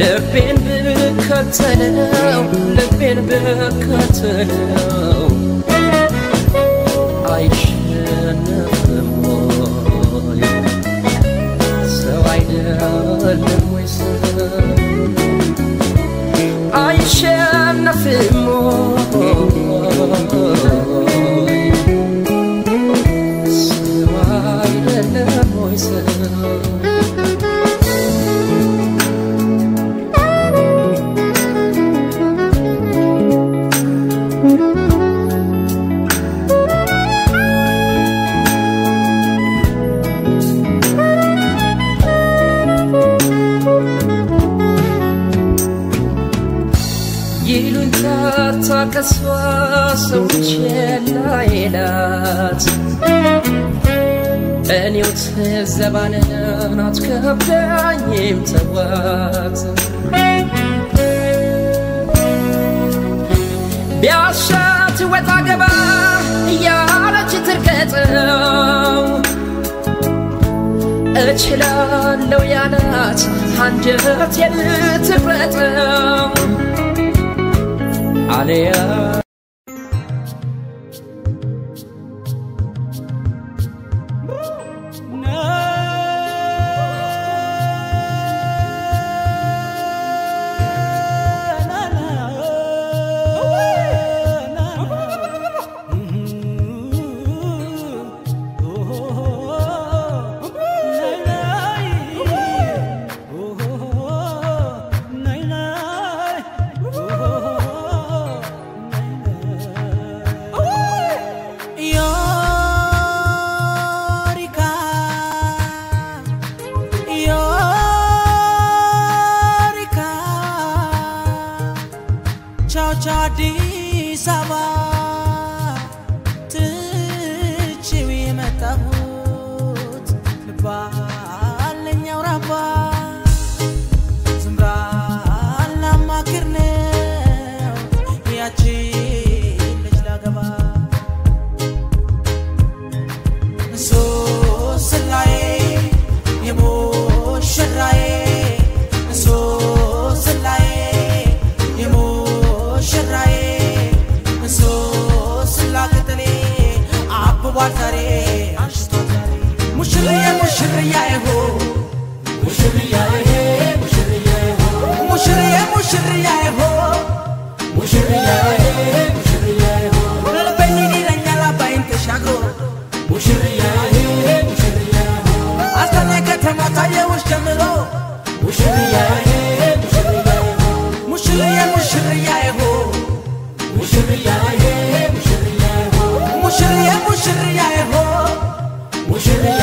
ልቤ ብከተለው ልቤን ብከተለው አይሸነፍም ወይ ሰው አይደለም ወይ ሰው አይሸነፍም ወይ ርቀት ዘባንን አትከብደኝም ተዋት ቢያሻት ወጣ ገባ እያለች ትርገጠው። እችላለው ያላት አንጀት የምትረጠው። አለያ bersama मुशरिया है मुशरिया हो मुशरिया मुशरिया हो। मुशरिया है मुशरिया हो।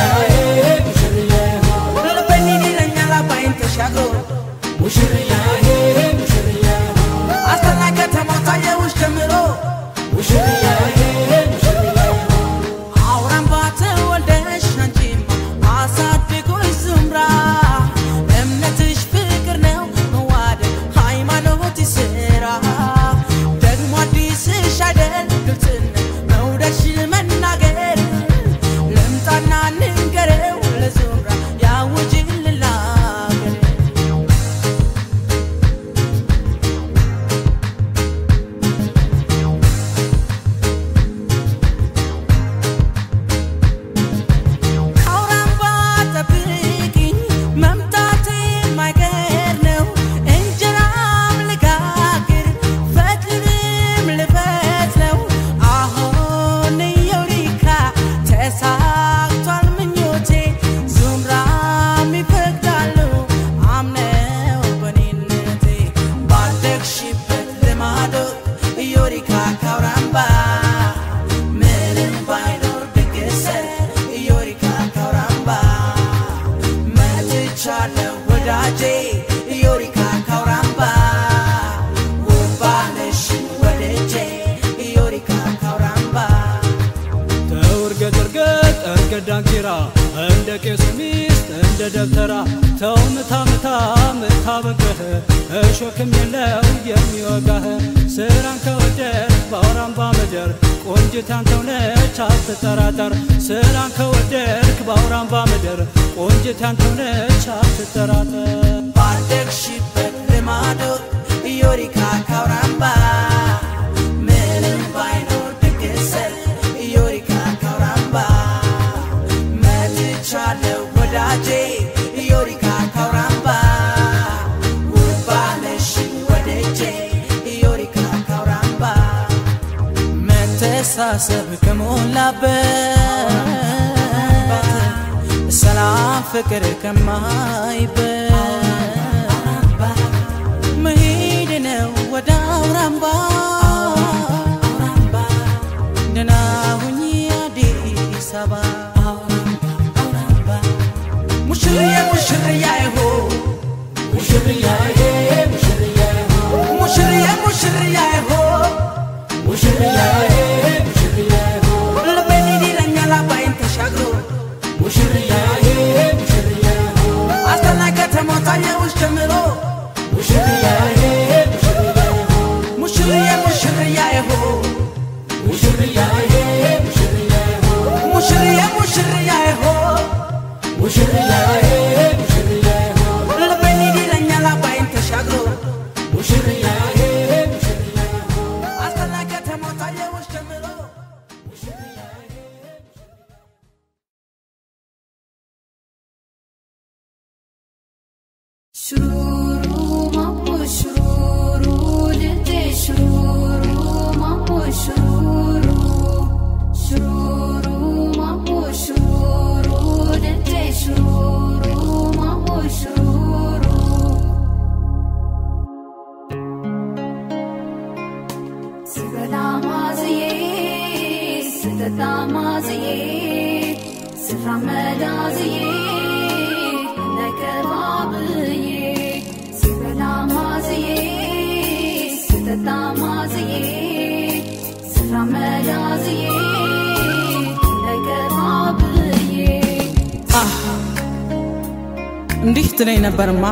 ስትለኝ ነበርማ።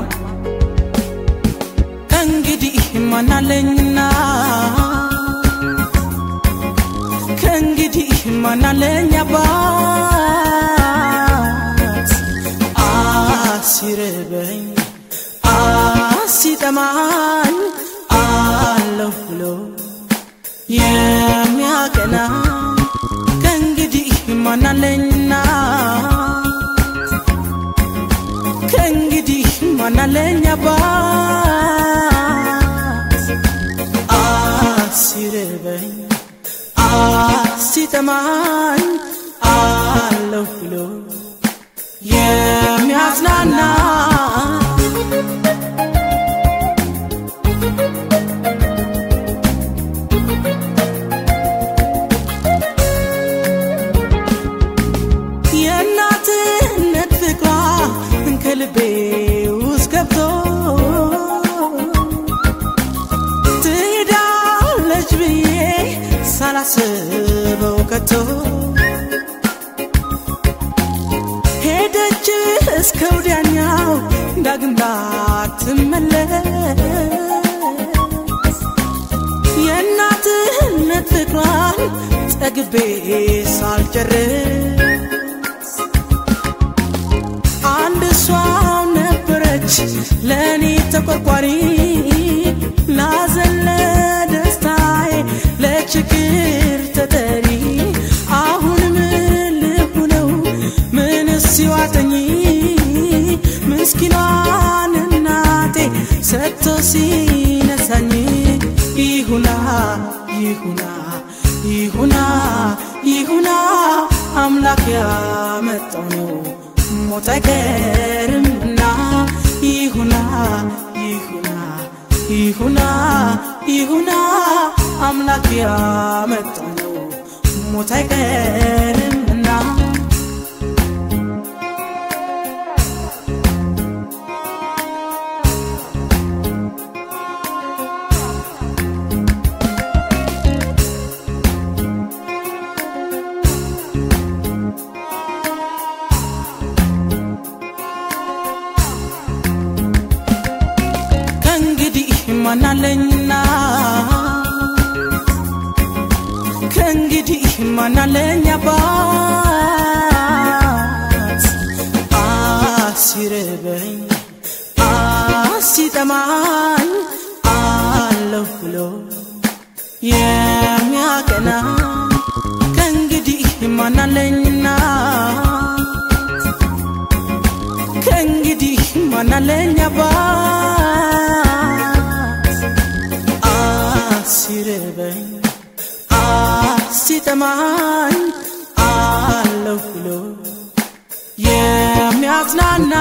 ከእንግዲህ ማናለኝና? ከእንግዲህ ማናለኝ አባት? አሲርበኝ አሲጠማኝ አለሁ ብሎ የሚያቀና። ከእንግዲህ ማናለኝ mana lenya ba. Asireben asitamaኝ አለሁ ብሎ የሚያዝናና ሳላስበው ከቶ ሄደች እስከ ወዲያኛው ዳግም ላትመለስ የእናትነት ፍቅሯን ጠግቤ ሳልጨርስ አንድ እሷው ነበረች ለእኔ ተቆርቋሪ ላዘለ ምስኪኗን እናቴ ሰጥቶ ሲነሳኝ ይሁና ይሁና ይሁና ይሁና አምላክ ያመጣው ነው ሞት ይሁና ይሁና ይሁና ይሁና አምላክ ያመጣው ነው ሞት ይሰማል አለሁ ብሎ የሚያቀና ከእንግዲህ ማናለኝና ከእንግዲህ ማናለኝ አባት? አሲርበኝ አሲጠማኝ አለሁ ብሎ የሚያጽናና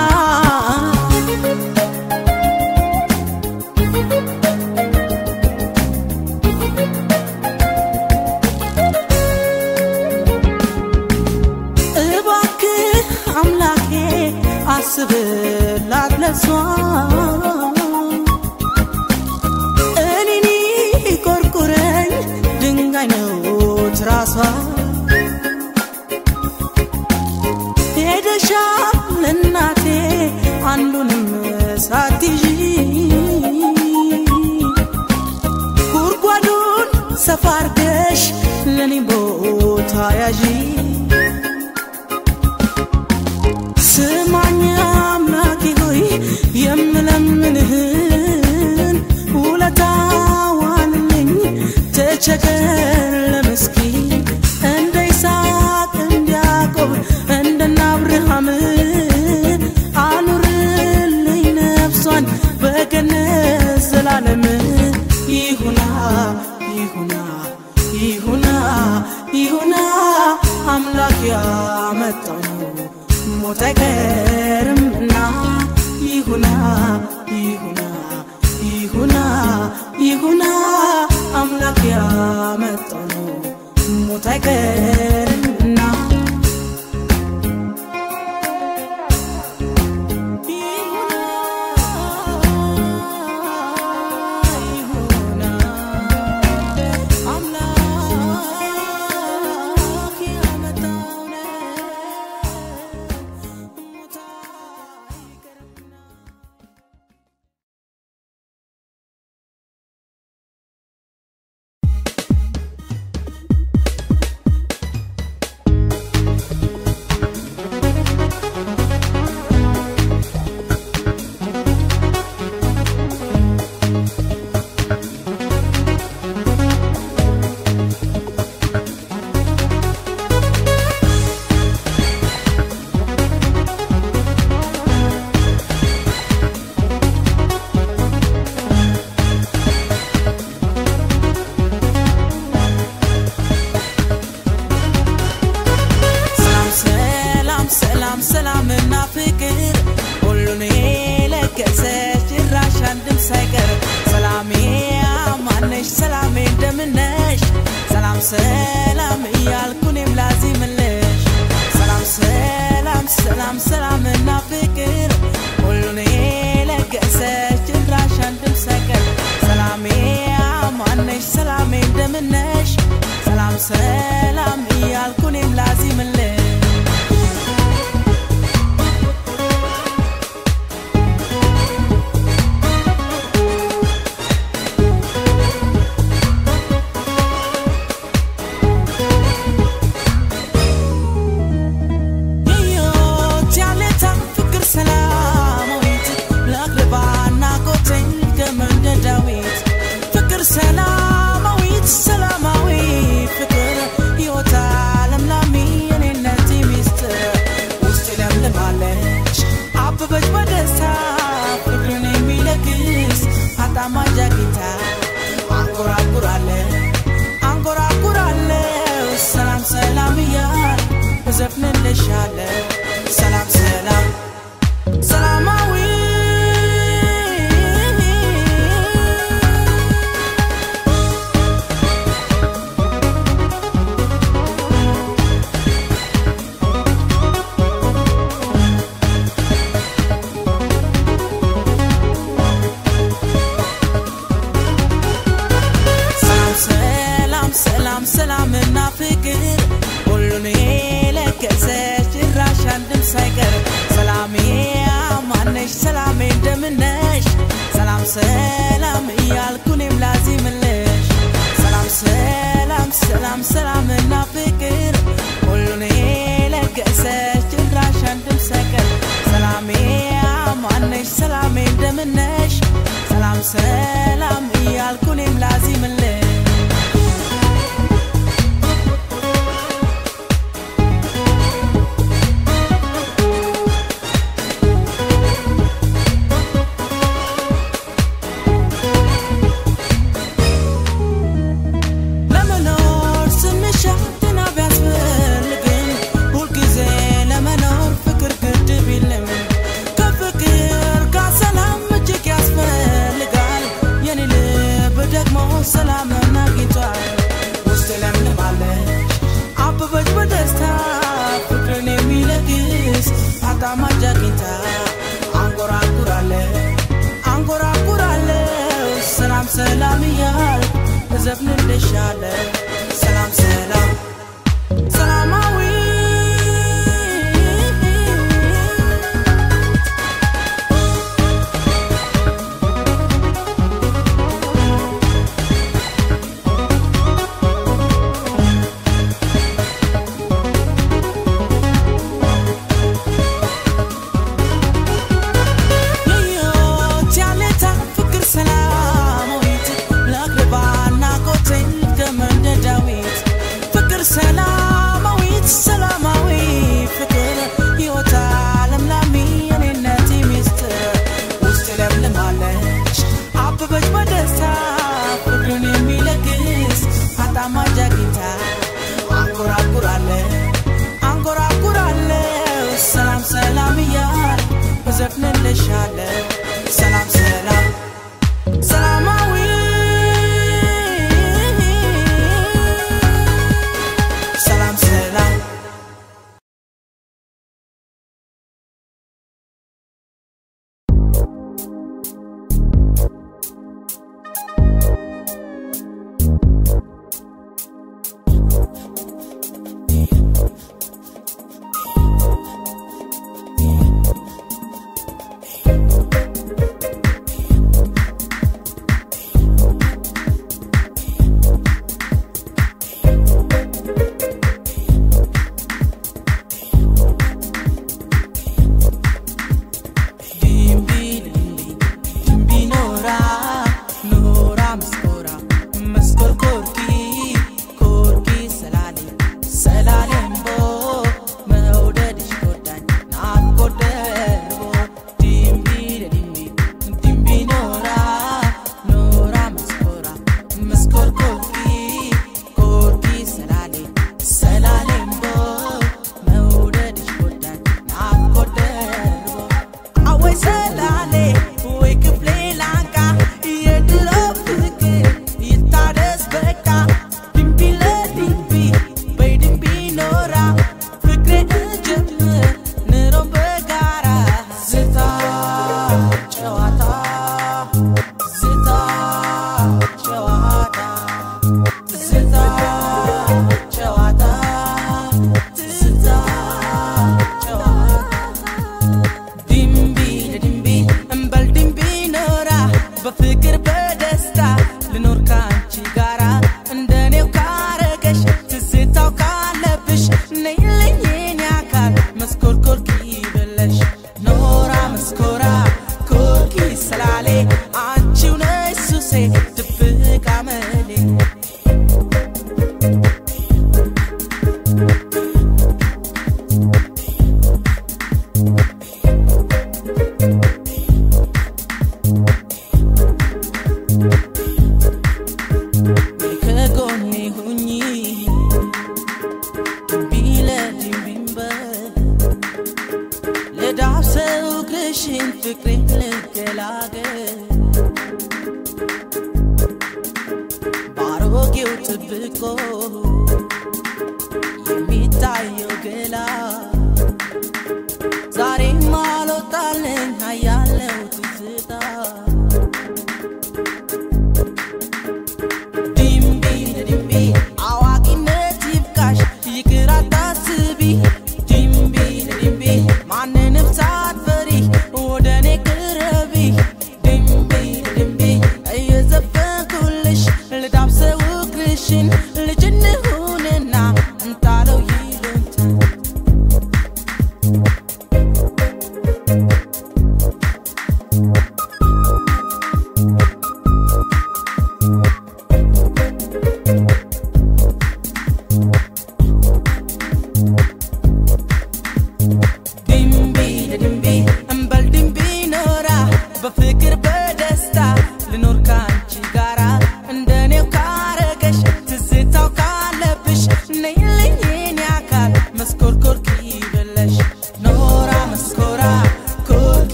sé la mía. ሰላም እያልኩ እኔም ላዚምልሽ። ሰላም ሰላም ሰላም ሰላምና ፍቅር ሁሉን የለገሰች ጭራሽ አንድም ሰቀል ሰላሜ አማነሽ ሰላሜ እንደምነሽ ሰላም ሰላም እያልኩ እኔም ላዚምልሽ። Chanel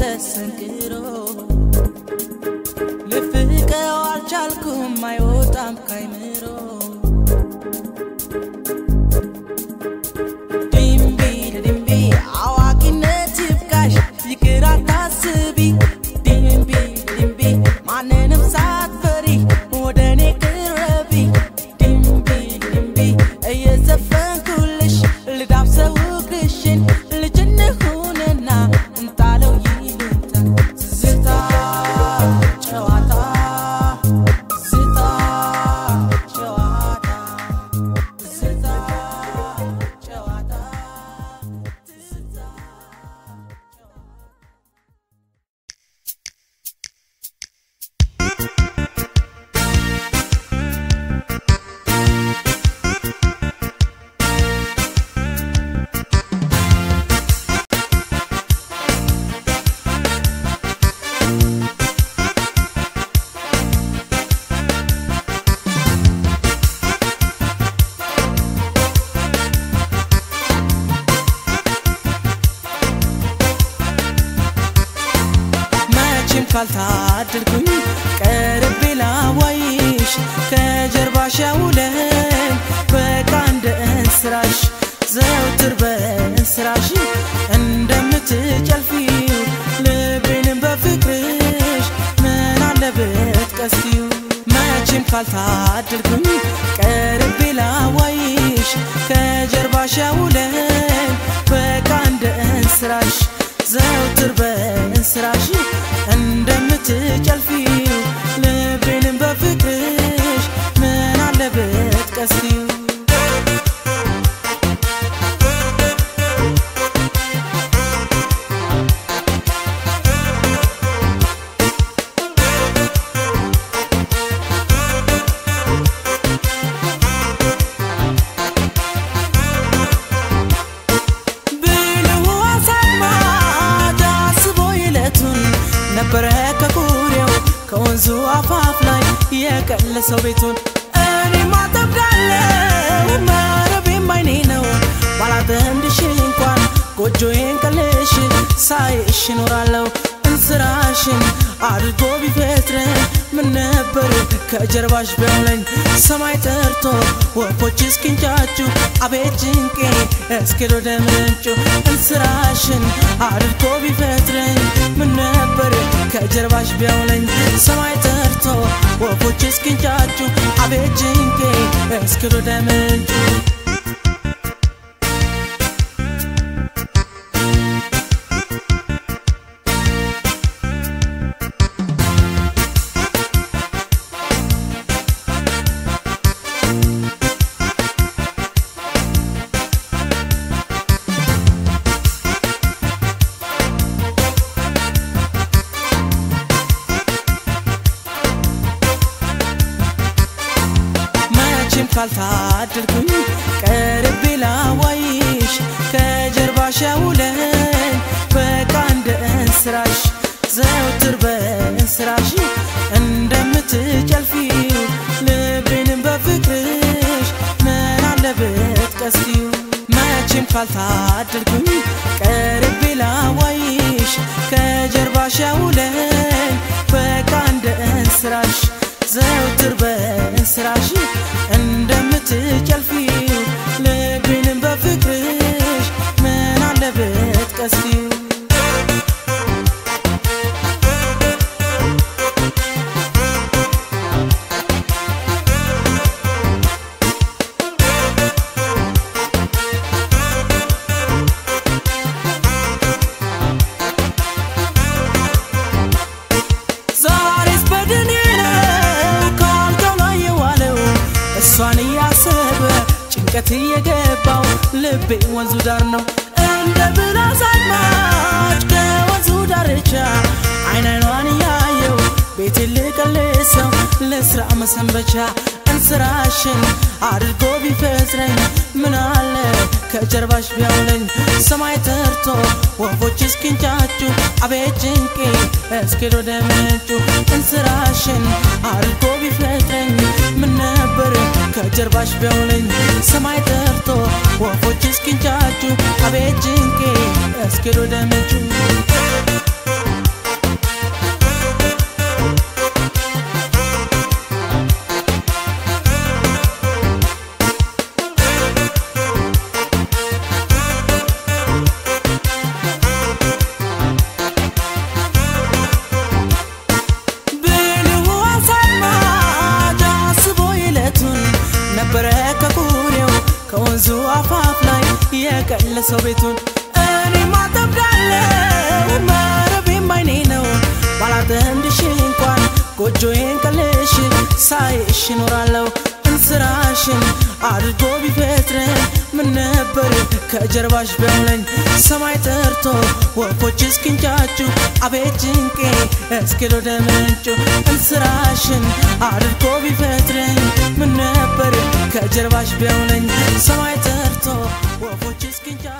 Jesus ቀለሰው ቤቱን እኔ ማጠብቃለው መረቤም አይኔ ነው። ባላበንድሽ እንኳን ጎጆዬን ቀልሽ ሳይሽ እኖራለሁ። ስራሽን አድርጎ ቢፈጥረ ምን ነበር? ከጀርባሽ ቢያምለኝ ሰማይ ጠርቶ ወፎች እስኪንጫጩ አቤት ጭንቄ እስኪዶ ደምንጩ እንስራሽን አድርጎ ቢፈጥረኝ ምን ነበር? ከጀርባሽ ቢያምለኝ ሰማይ ጠርቶ ወፎች እስኪንጫጩ አቤት ጭንቄ እስኪዶ ደምንጩ ጭንቀት እየገባው ልቤ ወንዙ ዳር ነው። እንደ ብላስ አድማጭ ከወንዙ ዳርቻ አይን እያየው ቤት ልቀልሰው ለስራ መሰንበቻ እንስራሽን አድርጎ ቢፈጥረኝ ምን አለ? ከጀርባሽ ቢያውለኝ ሰማይ ተርቶ ወፎች እስኪንጫጩ አቤት ጭንቄ እስኪድ ወደ ምንጩ። እንስራሽን አድርጎ ቢፈጥረኝ ምን ከጀርባሽ ቢያውለኝ ሰማይ ተርቶ ወፎች እስኪንጫጩ አቤት ጭንቄ እስኪድ ወደ ምንጩ የቀለሰው ቤቱን እኔም አጠምዳለሁ መረቤም አይኔ ነው። ባላጠምድሽ እንኳን ጎጆዬን ቀልሽ ሳይሽ እኖራለሁ። እንስራሽን አድርጎ ቢፈጥረን ምን ነበር ከጀርባሽ ቢያውለኝ ሰማይ ጠርቶ ወፎች እስኪንጫጩ አቤት ጭንቄ እስኪል ወደ እንስራሽን አድርጎ ቢፈጥረኝ ምን ነበር ከጀርባሽ ቢያውለኝ ሰማይ ጠርቶ ወፎች እስኪንጫጩ አቤት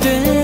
对。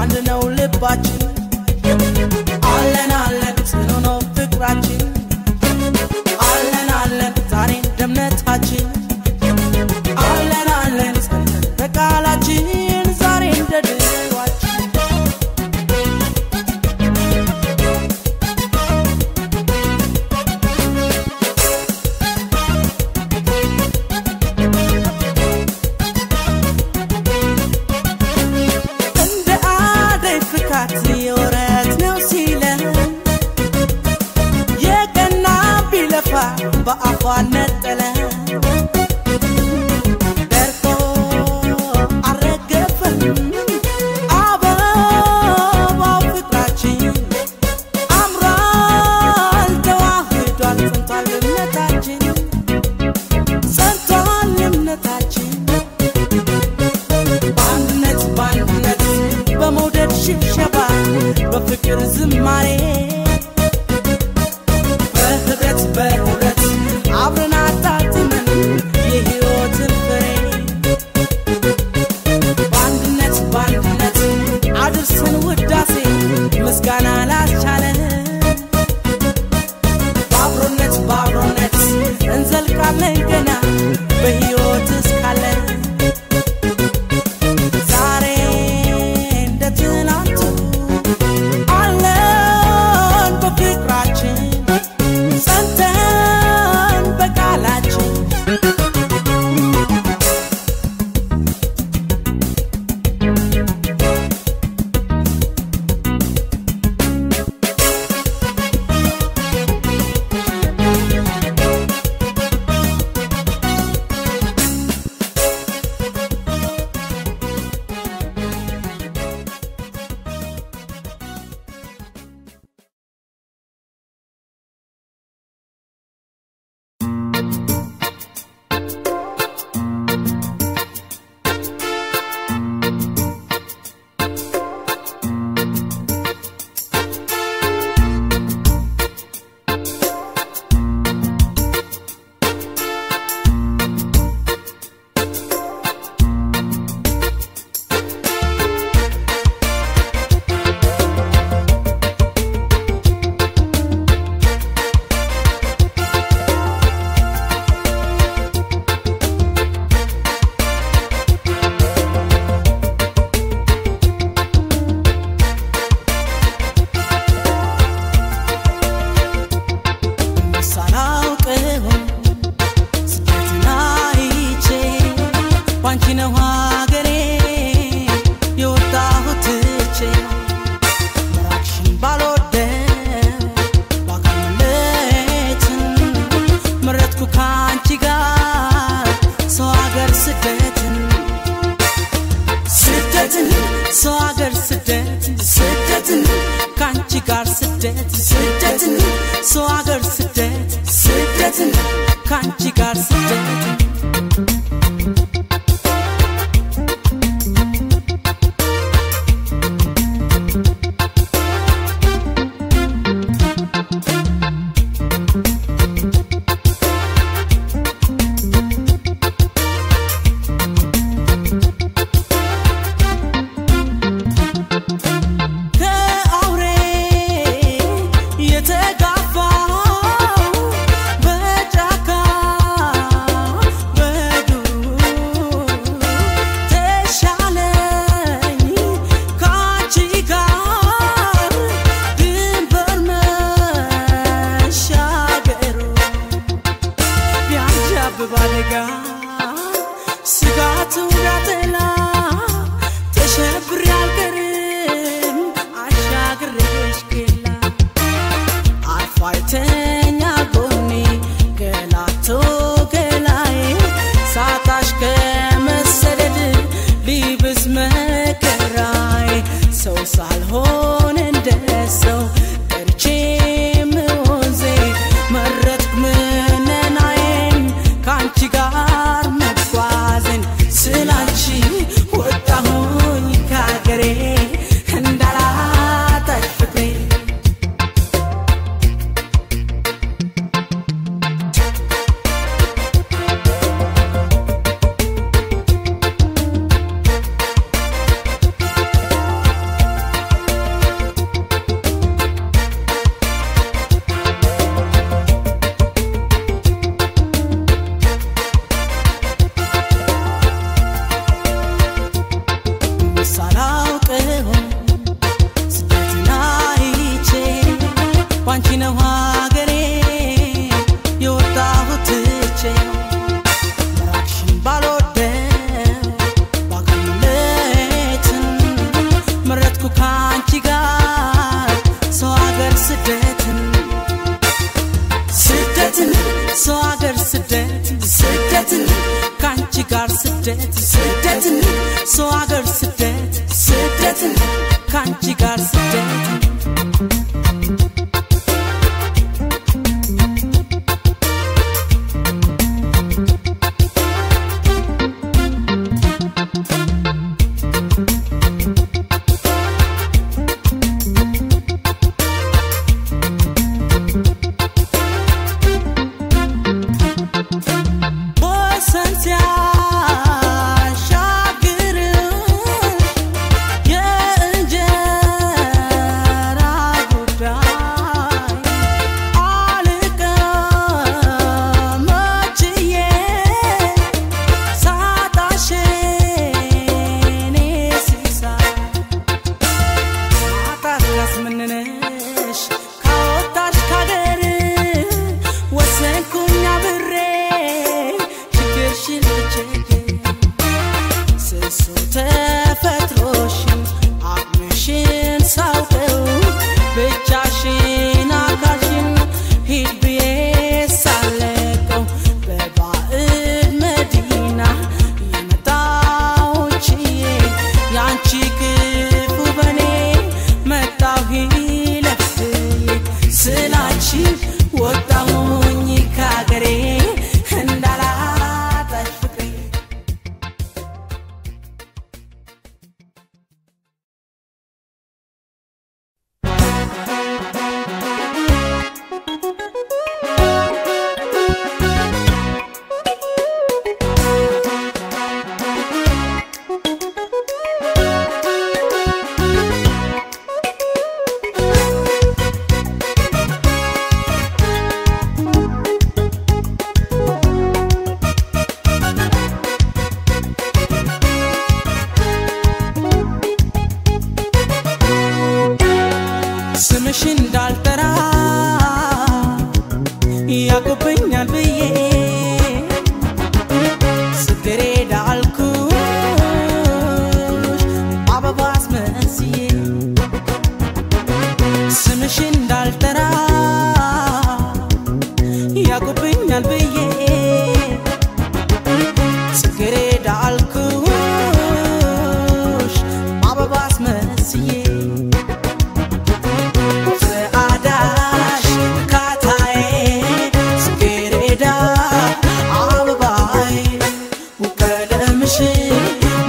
አለን አንድ ነው ልባችን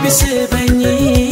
Because I need.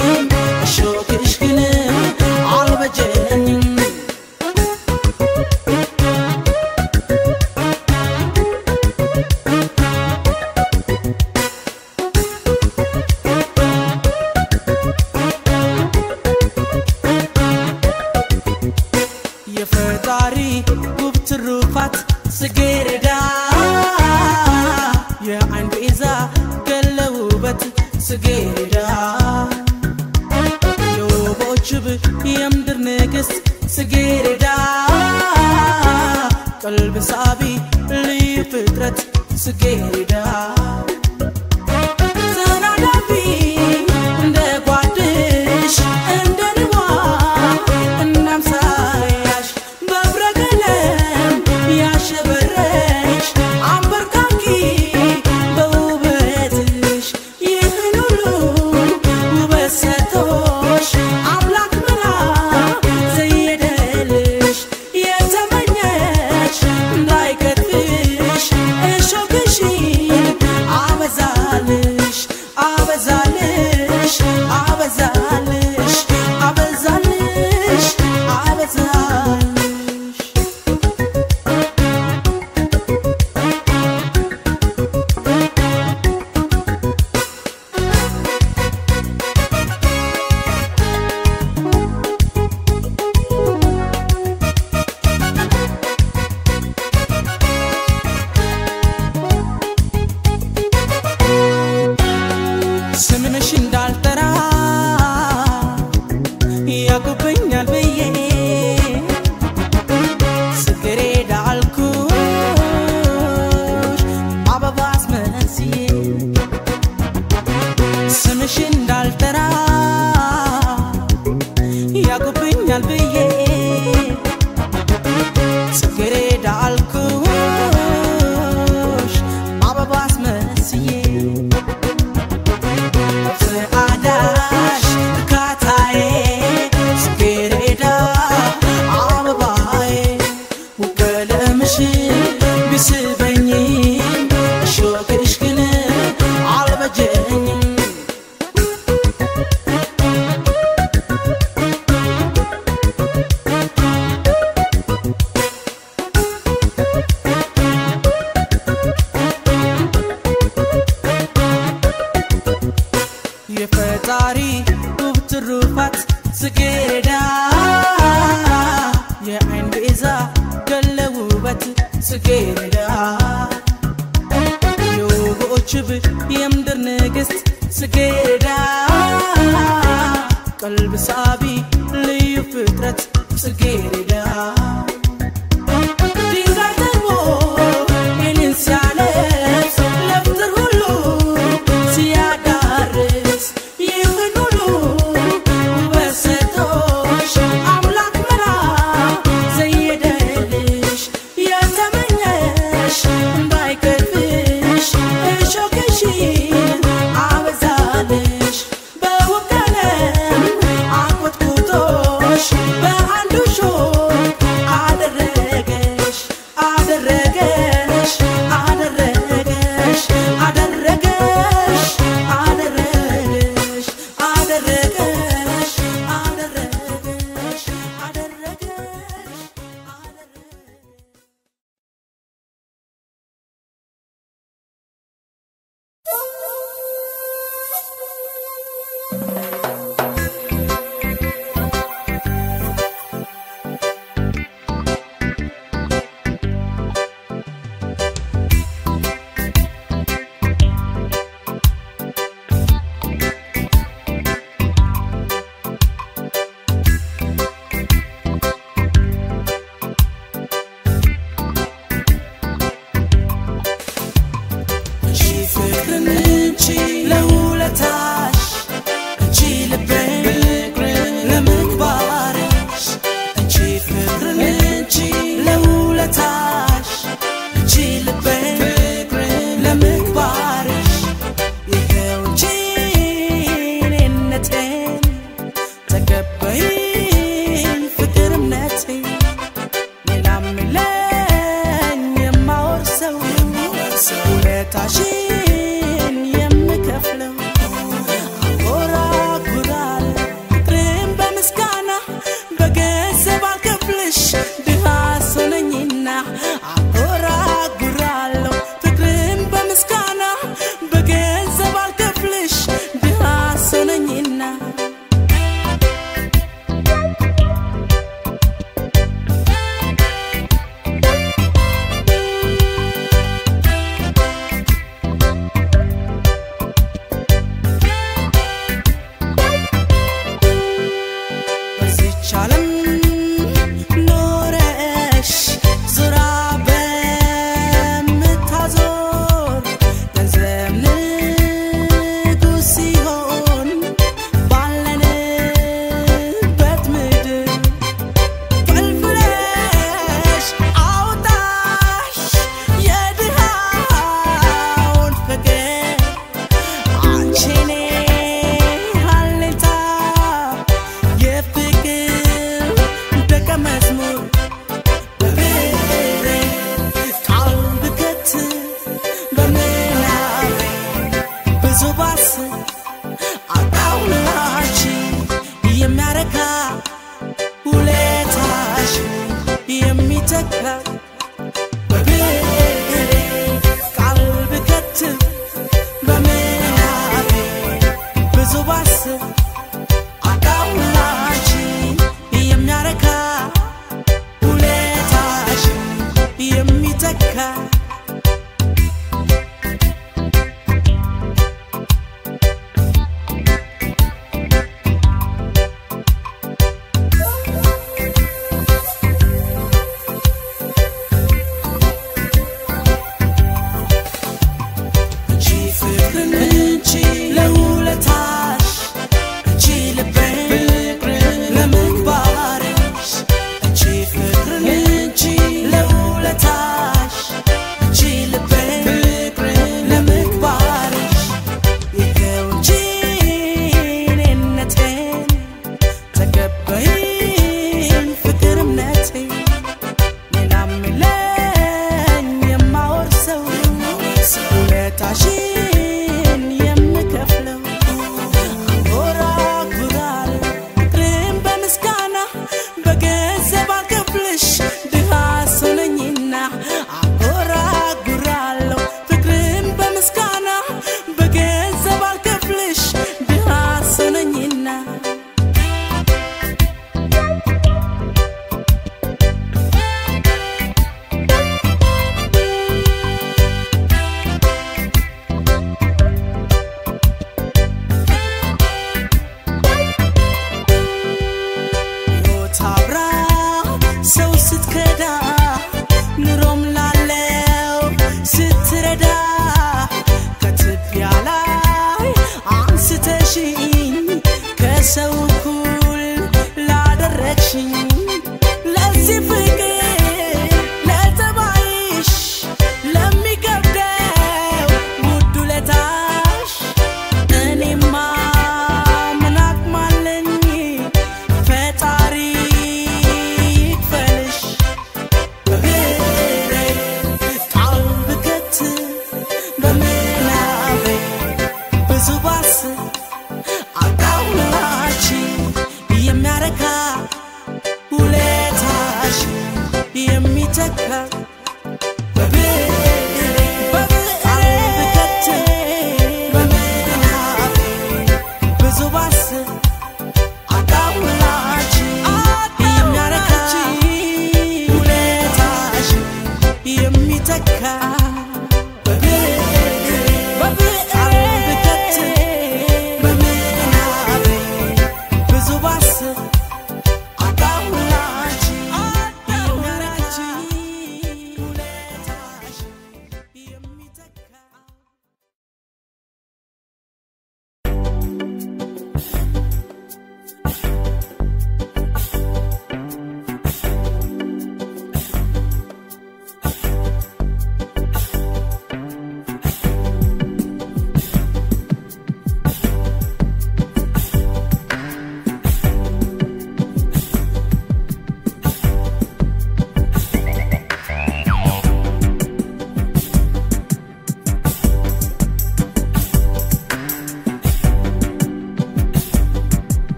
Check her.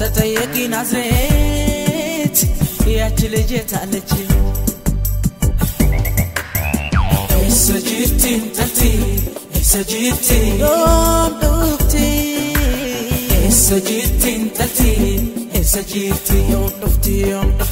ተጠየቂ ናዝሬት ያች ልጅ የታለች Essa jirti intalti, essa jirti Yom dufti Essa jirti intalti, essa jirti Yom dufti, yom dufti, yom dufti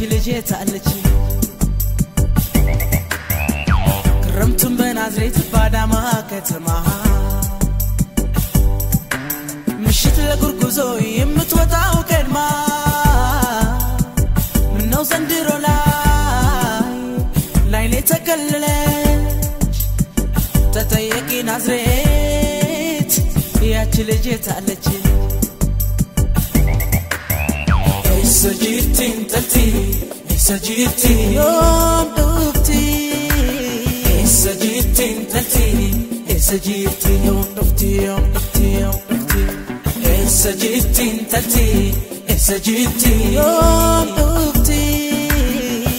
ያቺ ልጅ የታለች ክረምቱን በናዝሬት ባዳማ ከተማ። ምሽት ለጉርጉዞ የምትወጣው ቀድማ ምነው ዘንድሮ ላይ ላይኔ ተከለለች? ተጠየቂ ናዝሬት ያች ልጅ የታለች ليس جيتي انتلتي ليس جيتي يوم طفتي ليس جيتي انتلتي ليس جيتي يوم طفتي يوم طفتي يوم طفتي ليس جيتي انتلتي ليس جيتي يوم طفتي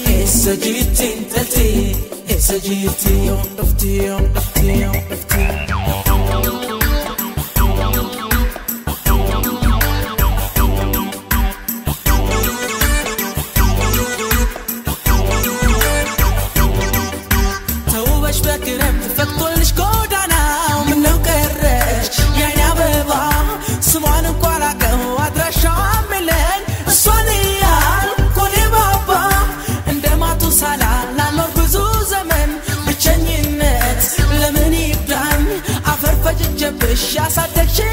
ليس جيتي انتلتي ليس جيتي يوم طفتي يوم طفتي يوم طفتي Just a take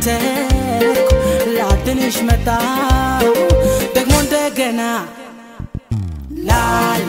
ያማተርኩ ላድንሽ መጣው ደግሞ እንደገና La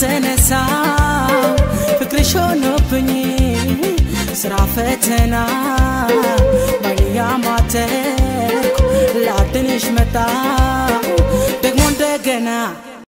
ተነሳ ፍቅርሽ ሆኖብኝ ስራ ፈተና